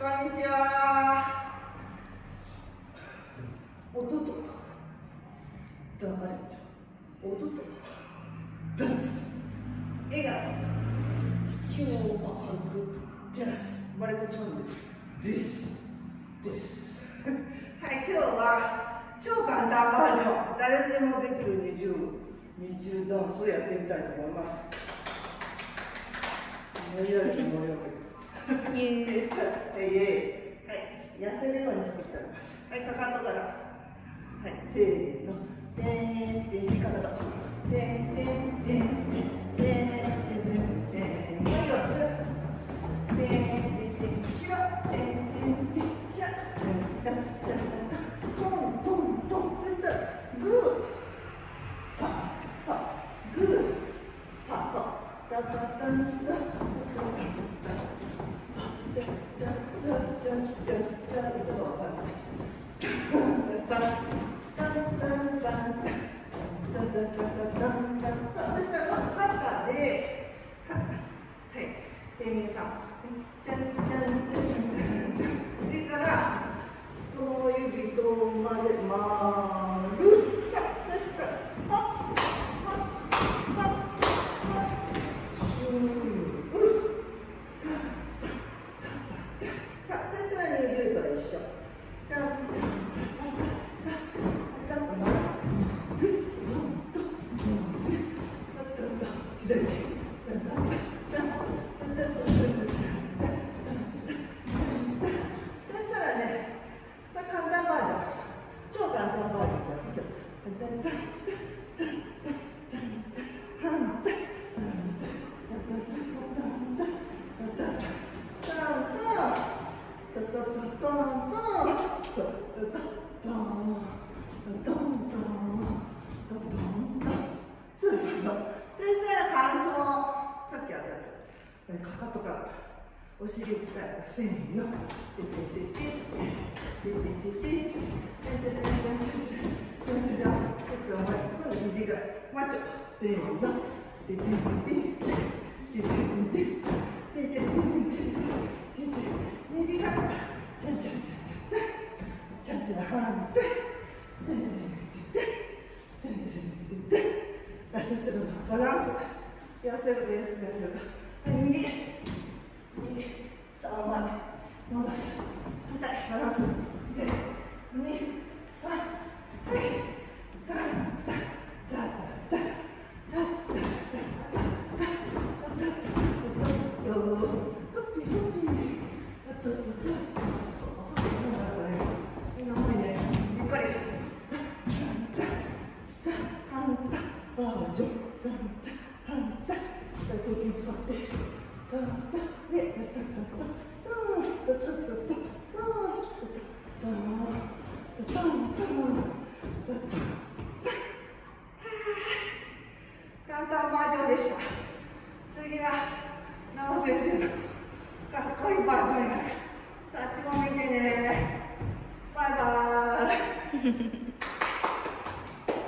こんにちは。音と。頑張りましょう。音と。ダンス。笑顔。地球を明るく照らす。マリコチャンネル。です。です。はい、今日は超簡単バージョン。誰でもできる二重、二重ダンスをやってみたいと思います。盛り上げて盛り上げて。です、はい、痩せるように作っております。はいかかとから。はい。せーの。でーって言ってかかとでーでーでーでーでーでーでーはい四つでーでーでーひらでーでーでーひらて、て、てだトントントンそしたらグーパッソグーパッソダダダダはい、で皆さん、じゃんじゃん。かかとから。お尻を鍛えた。繊維の「いててて」ぐらいマッチョせーのててててててててててててててて肘がちゃんちゃん。ちゃんちゃん。ちゃんちゃん。ちゃん反対てててててててて痩せするバランス痩せる痩せる痩せるはい右右3まで戻す反対バランスで2 3はい簡単バージョンでした次は奈緒先生のかっこいいバージョンやねさあっちも見てねバイバーイ